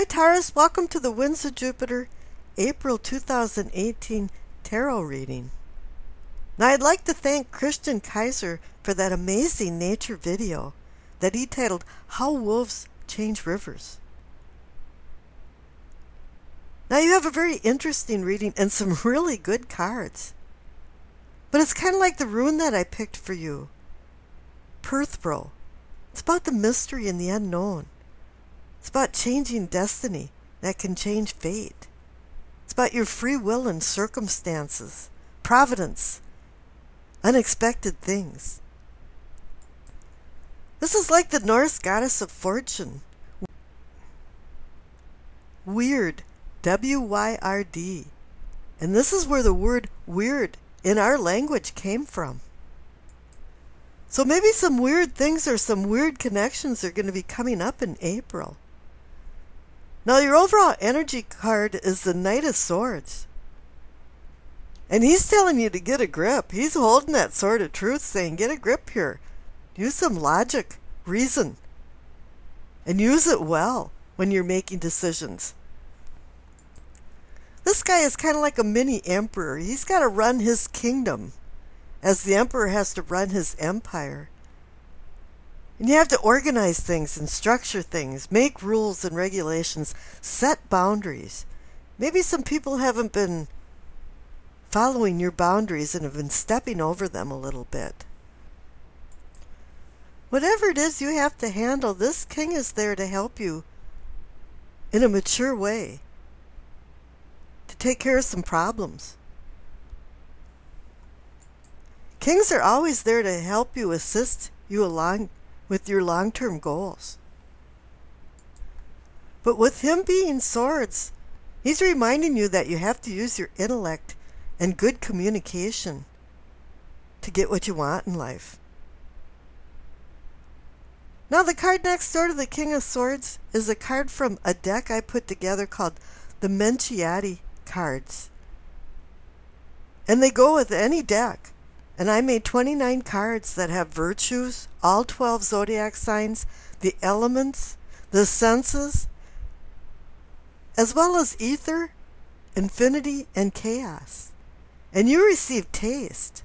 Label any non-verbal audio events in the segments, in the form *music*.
Hi, Taurus. Welcome to the Winds of Jupiter April 2018 tarot reading. Now, I'd like to thank Christian Kaiser for that amazing nature video that he titled How Wolves Change Rivers. Now, you have a very interesting reading and some *laughs* really good cards. But it's kind of like the rune that I picked for you Perthro. It's about the mystery and the unknown. It's about changing destiny that can change fate. It's about your free will and circumstances, providence, unexpected things. This is like the Norse goddess of fortune. Weird, W Y R D. And this is where the word weird in our language came from. So maybe some weird things or some weird connections are going to be coming up in April. Now, your overall energy card is the Knight of Swords. And he's telling you to get a grip. He's holding that sword of truth, saying, Get a grip here. Use some logic, reason, and use it well when you're making decisions. This guy is kind of like a mini emperor. He's got to run his kingdom as the emperor has to run his empire. And you have to organize things and structure things, make rules and regulations, set boundaries. Maybe some people haven't been following your boundaries and have been stepping over them a little bit. Whatever it is you have to handle, this king is there to help you in a mature way to take care of some problems. Kings are always there to help you, assist you along with your long term goals. But with him being swords, he's reminding you that you have to use your intellect and good communication to get what you want in life. Now, the card next door to the King of Swords is a card from a deck I put together called the Minchiate cards. And they go with any deck. And I made 29 cards that have virtues, all 12 zodiac signs, the elements, the senses, as well as ether, infinity, and chaos. And you receive taste.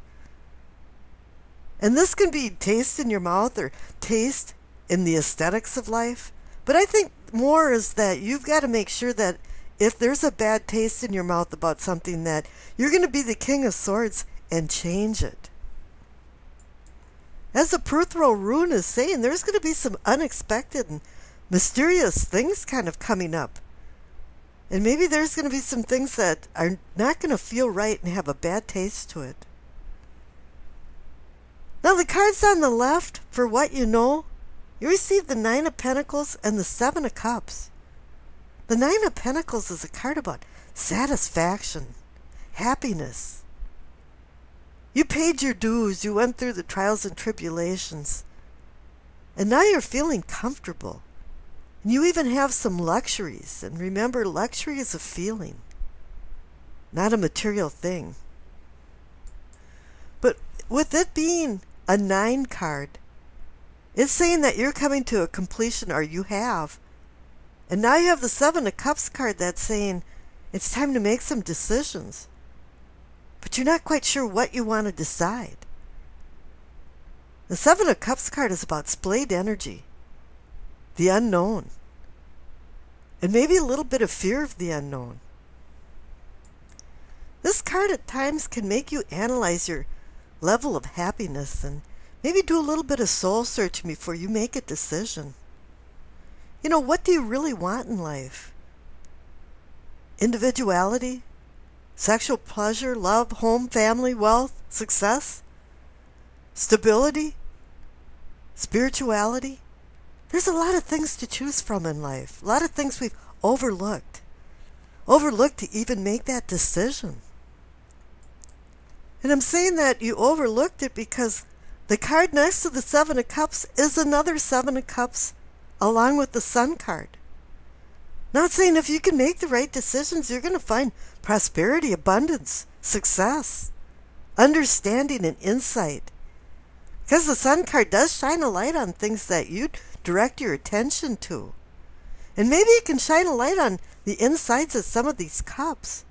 And this can be taste in your mouth or taste in the aesthetics of life. But I think more is that you've got to make sure that if there's a bad taste in your mouth about something that you're going to be the king of swords and change it. As the Perthro rune is saying, there's going to be some unexpected and mysterious things kind of coming up. And maybe there's going to be some things that are not going to feel right and have a bad taste to it. Now, the cards on the left, for what you know, you receive the Nine of Pentacles and the Seven of Cups. The Nine of Pentacles is a card about satisfaction, happiness, you paid your dues, you went through the trials and tribulations, and now you're feeling comfortable. And you even have some luxuries. And remember, luxury is a feeling, not a material thing. But with it being a nine card, it's saying that you're coming to a completion, or you have. And now you have the Seven of Cups card that's saying it's time to make some decisions but you're not quite sure what you want to decide. The Seven of Cups card is about splayed energy, the unknown, and maybe a little bit of fear of the unknown. This card at times can make you analyze your level of happiness and maybe do a little bit of soul searching before you make a decision. You know, what do you really want in life? Individuality? Sexual pleasure, love, home, family, wealth, success? Stability? Spirituality? There's a lot of things to choose from in life, a lot of things we've overlooked. Overlooked to even make that decision. And I'm saying that you overlooked it because the card next to the Seven of Cups is another Seven of Cups along with the Sun card. Not saying if you can make the right decisions, you're going to find prosperity, abundance, success, understanding, and insight. Because the Sun card does shine a light on things that you direct your attention to. And maybe it can shine a light on the insides of some of these cups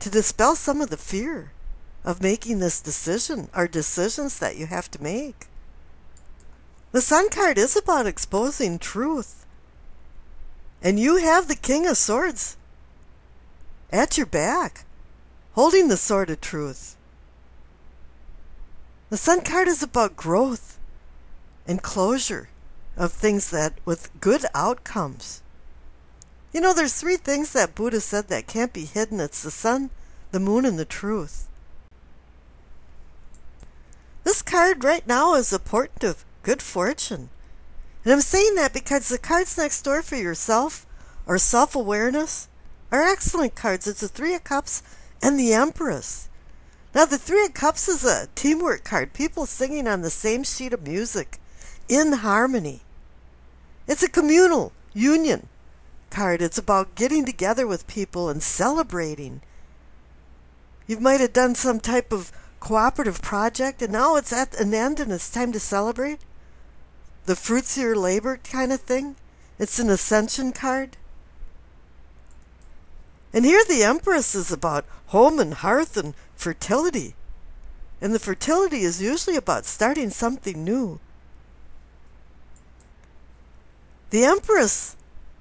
to dispel some of the fear of making this decision or decisions that you have to make. The Sun card is about exposing truth and you have the King of Swords at your back, holding the sword of truth. The Sun card is about growth and closure of things that with good outcomes. You know, there's three things that Buddha said that can't be hidden. It's the sun, the moon, and the truth. This card right now is a portent of good fortune. And I'm saying that because the cards next door for yourself or self awareness are excellent cards. It's the Three of Cups and the Empress. Now, the Three of Cups is a teamwork card, people singing on the same sheet of music in harmony. It's a communal union card. It's about getting together with people and celebrating. You might have done some type of cooperative project and now it's at an end and it's time to celebrate the fruits of your labor kind of thing. It's an ascension card. And here the Empress is about home and hearth and fertility. And the fertility is usually about starting something new. The Empress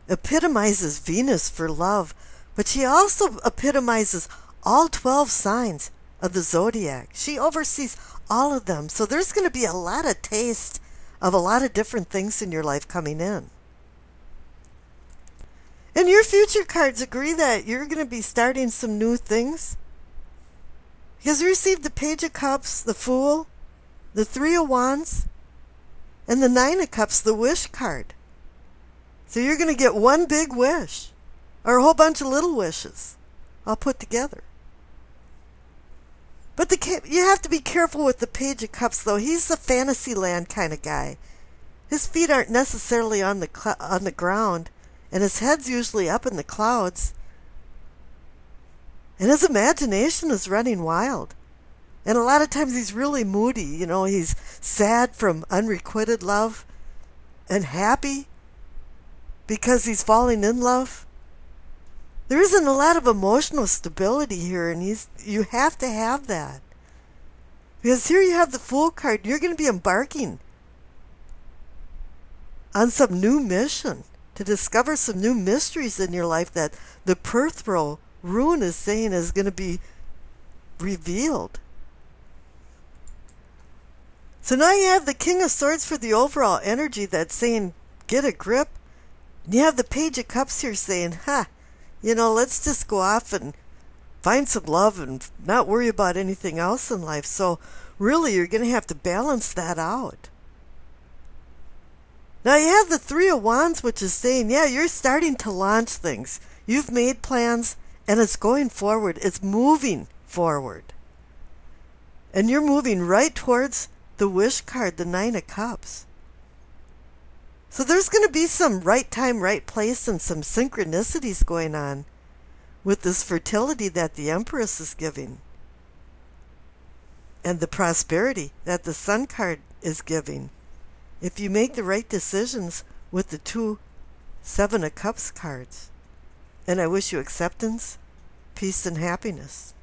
epitomizes Venus for love, but she also epitomizes all 12 signs of the zodiac. She oversees all of them. So there's going to be a lot of taste of a lot of different things in your life coming in. And your future cards agree that you're going to be starting some new things. Because you received the Page of Cups, the Fool, the Three of Wands, and the Nine of Cups, the Wish card. So you're going to get one big wish, or a whole bunch of little wishes, all put together. But the you have to be careful with the Page of Cups, though. He's a fantasy land kind of guy. His feet aren't necessarily on the cl- on the ground, and his head's usually up in the clouds. And his imagination is running wild. And a lot of times he's really moody. You know, he's sad from unrequited love and happy because he's falling in love there isn't a lot of emotional stability here, and he's, you have to have that. Because here you have the Fool card, you're going to be embarking on some new mission to discover some new mysteries in your life that the Perthro rune is saying is going to be revealed. So now you have the King of Swords for the overall energy that's saying, get a grip. And you have the Page of Cups here saying, ha, you know, let's just go off and find some love and not worry about anything else in life. So, really, you're going to have to balance that out. Now, you have the Three of Wands, which is saying, yeah, you're starting to launch things. You've made plans and it's going forward, it's moving forward. And you're moving right towards the wish card, the Nine of Cups. So there's going to be some right time, right place, and some synchronicities going on with this fertility that the Empress is giving. And the prosperity that the Sun card is giving. If you make the right decisions with the two Seven of Cups cards. And I wish you acceptance, peace, and happiness.